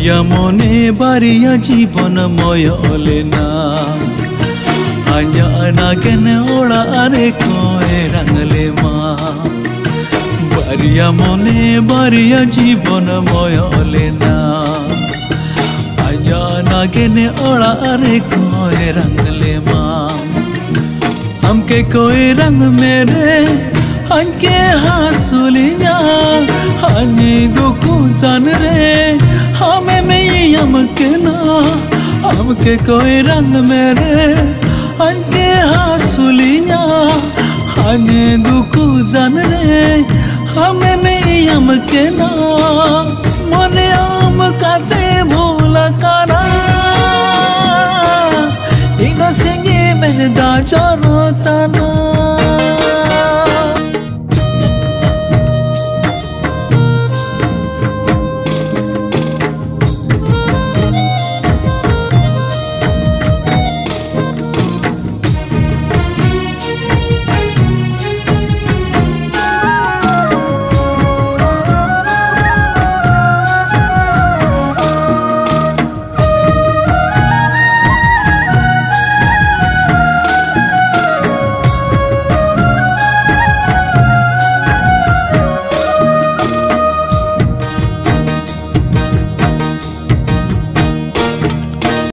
বারিয়া মনে বারিয়া জীবনময় হলে না আঞ্জা না কেনে ওড়া আরে কয়ে রাঙলে মা বারিয়া মনে বারিয়া জীবনময় হলে না আঞ্জা না কেনে ওড়া আরে কয়ে রাঙলে মা हमके कोई रंग मेरे हंके हासुलिया हनी दुखू जान रे हमें चमके ना, हमके कोई रंग मेरे अंके हासुलिया हने दुखु जान रे, हमें में हमके ना। मने आम काते भूल करा इदा सिंगे मेहदा चारो